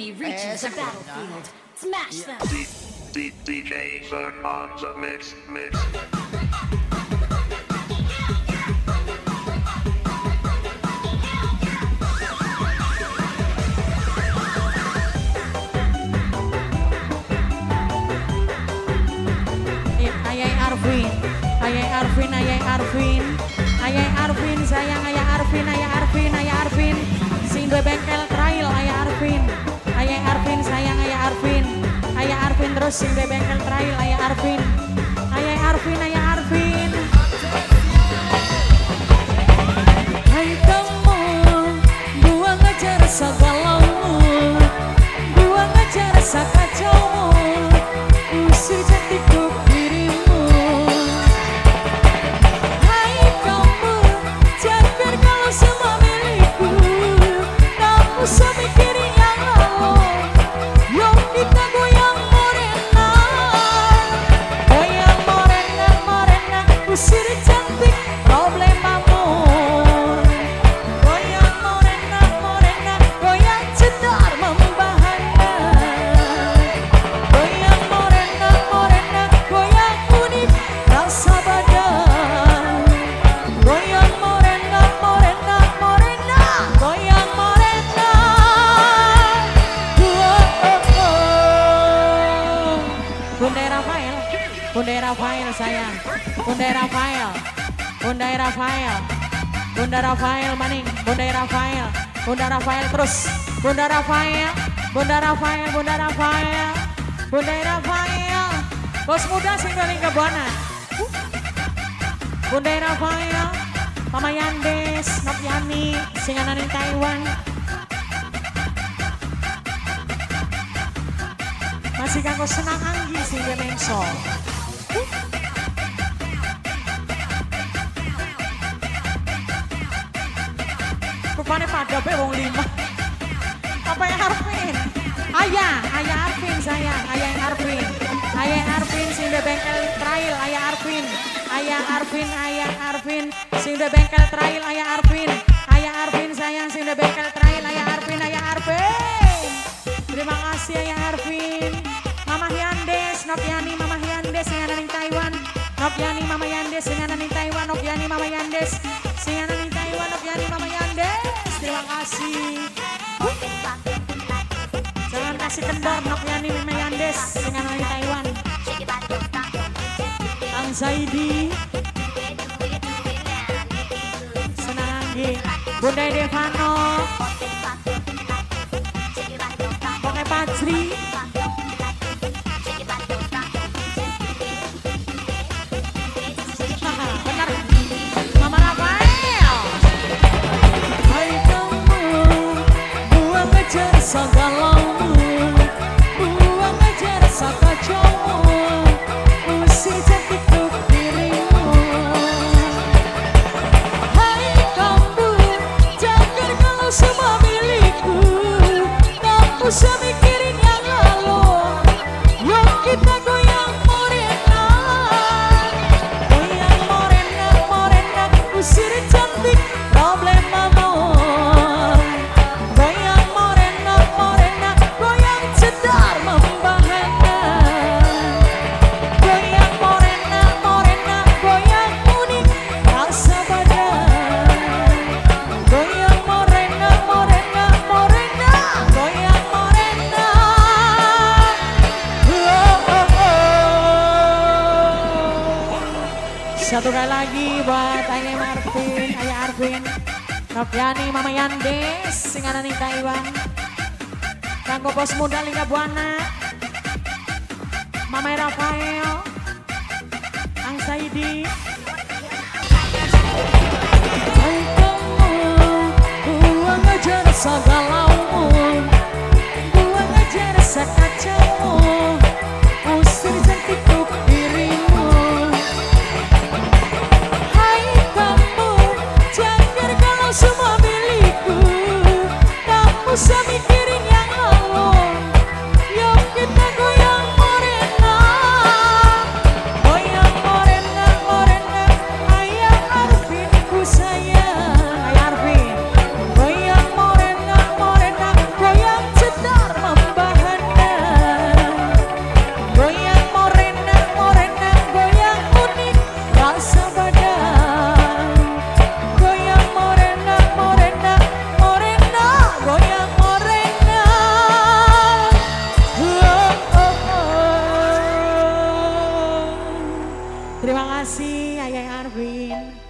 enemy reaches the battlefield. Smash them. D- D- DJ Sun on the mix, mix. Ayai Arvin, Ayai Arvin, Ayai Arvin, sayang Ayah Arvin, Ayah Arvin, Ayah Arvin, sing bengkel trail Ayah Arvin, Ayai Arvin, Ayah Rafael sayang, Bunda Rafael, Bunda Rafael, Bunda Rafael maning, Bunda Rafael, Bunda Rafael terus, Bunda Rafael, Bunda Rafael, Bunda Rafael, Bunda Rafael, bos muda sing paling kebona. Bunda Rafael, Mama Yandes, Nopiani, singanan di Taiwan. Masih kanggo senang anggi sing dia mengso. Rupanya pada be wong lima. Apa yang Arvin? Ayah, ayah Arvin sayang, ayah Arvin. Ayah Arvin sing bengkel trail, ayah Arvin. Ayah Arvin, ayah Arvin sing bengkel trail, ayah Arvin. Ayah Arvin sayang sing bengkel trail, ayah Arvin, ayah Arvin. Terima kasih ayah Arvin. Mama Yandes, Nopiani Nopiani Mama Yandes sing ana ning Taiwan, Nopiani Mama Yandes sing ana ning Taiwan, Nopiani Mama Yandes. Terima kasih. Jangan kasih kendor Nopiani Mama Yandes sing ana ning Taiwan. Kang Zaidi. Senang anggi. Bunda Devano. Pakai Pajri. Satu kali lagi buat Ayah Marvin, Ayah Arvin, Noviani, Mama Yandes, sing ana ning Taiwan. Kanggo bos muda Lingga Buana, Mama Rafael, Ang Saidi. Buang aja Terima kasih Ayah Arvin.